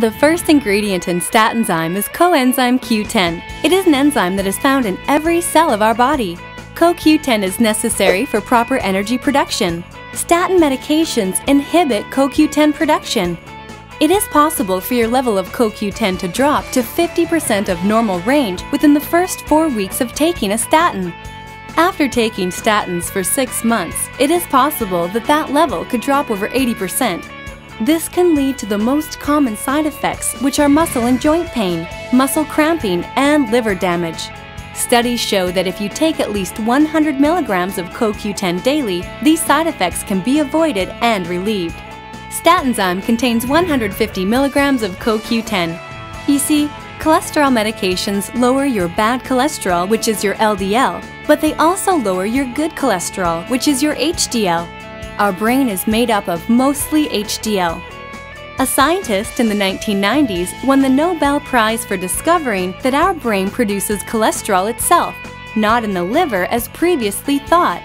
The first ingredient in Statinzyme is coenzyme Q10. It is an enzyme that is found in every cell of our body. CoQ10 is necessary for proper energy production. Statin medications inhibit CoQ10 production. It is possible for your level of CoQ10 to drop to 50% of normal range within the first four weeks of taking a statin. After taking statins for six months, it is possible that that level could drop over 80%. This can lead to the most common side effects, which are muscle and joint pain, muscle cramping, and liver damage. Studies show that if you take at least 100 milligrams of CoQ10 daily, these side effects can be avoided and relieved. Statinzyme contains 150 milligrams of CoQ10. You see, cholesterol medications lower your bad cholesterol, which is your LDL, but they also lower your good cholesterol, which is your HDL. Our brain is made up of mostly HDL. A scientist in the 1990s won the Nobel Prize for discovering that our brain produces cholesterol itself, not in the liver as previously thought.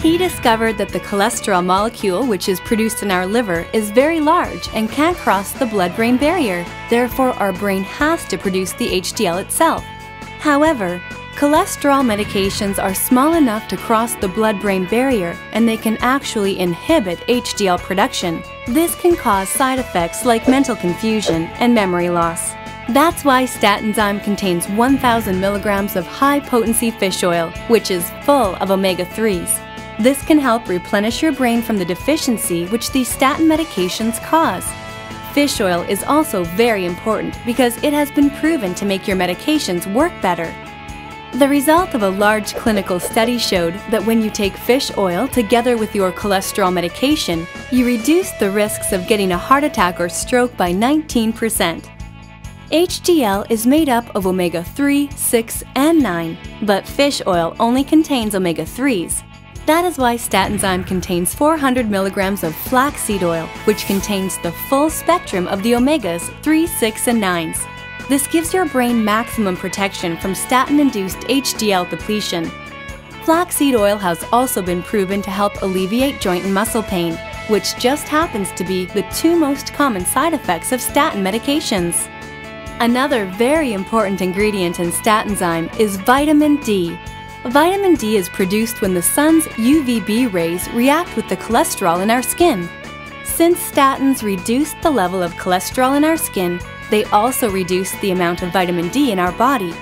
He discovered that the cholesterol molecule, which is produced in our liver, is very large and can't cross the blood brain barrier. Therefore, our brain has to produce the HDL itself. However, Cholesterol medications are small enough to cross the blood-brain barrier and they can actually inhibit HDL production. This can cause side effects like mental confusion and memory loss. That's why Statinzyme contains 1,000 milligrams of high-potency fish oil, which is full of omega-3s. This can help replenish your brain from the deficiency which these statin medications cause. Fish oil is also very important because it has been proven to make your medications work better. The result of a large clinical study showed that when you take fish oil together with your cholesterol medication, you reduce the risks of getting a heart attack or stroke by 19%. HDL is made up of omega 3, 6, and 9, but fish oil only contains omega 3s. That is why Statinzyme contains 400 milligrams of flaxseed oil, which contains the full spectrum of the omegas 3, 6, and 9s. This gives your brain maximum protection from statin-induced HDL depletion. Flaxseed oil has also been proven to help alleviate joint and muscle pain, which just happens to be the two most common side effects of statin medications. Another very important ingredient in Statinzyme is vitamin D. Vitamin D is produced when the sun's UVB rays react with the cholesterol in our skin. Since statins reduce the level of cholesterol in our skin, they also reduce the amount of vitamin D in our body.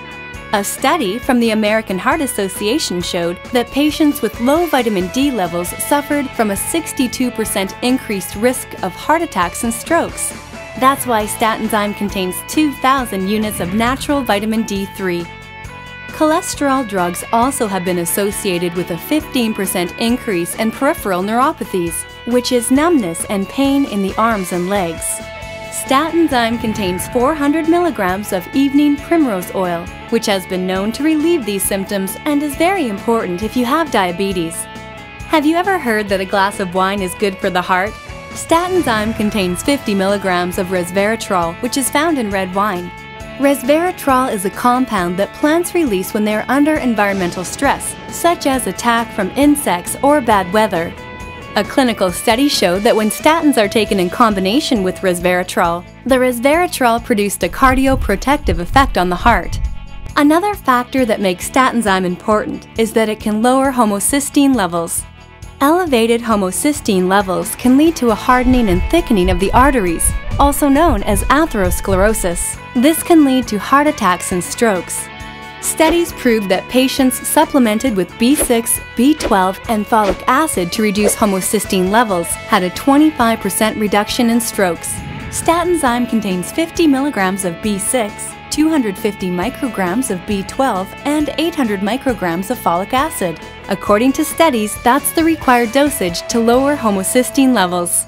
A study from the American Heart Association showed that patients with low vitamin D levels suffered from a 62% increased risk of heart attacks and strokes. That's why Statinzyme contains 2,000 units of natural vitamin D3. Cholesterol drugs also have been associated with a 15% increase in peripheral neuropathies, which is numbness and pain in the arms and legs. Statinzyme contains 400 milligrams of evening primrose oil, which has been known to relieve these symptoms and is very important if you have diabetes. Have you ever heard that a glass of wine is good for the heart? Statinzyme contains 50 milligrams of resveratrol, which is found in red wine. Resveratrol is a compound that plants release when they are under environmental stress, such as attack from insects or bad weather. A clinical study showed that when statins are taken in combination with resveratrol, the resveratrol produced a cardioprotective effect on the heart. Another factor that makes Statinzyme important is that it can lower homocysteine levels. Elevated homocysteine levels can lead to a hardening and thickening of the arteries, also known as atherosclerosis. This can lead to heart attacks and strokes. Studies proved that patients supplemented with B6, B12, and folic acid to reduce homocysteine levels had a 25% reduction in strokes. Statinzyme contains 50 milligrams of B6, 250 micrograms of B12, and 800 micrograms of folic acid. According to studies, that's the required dosage to lower homocysteine levels.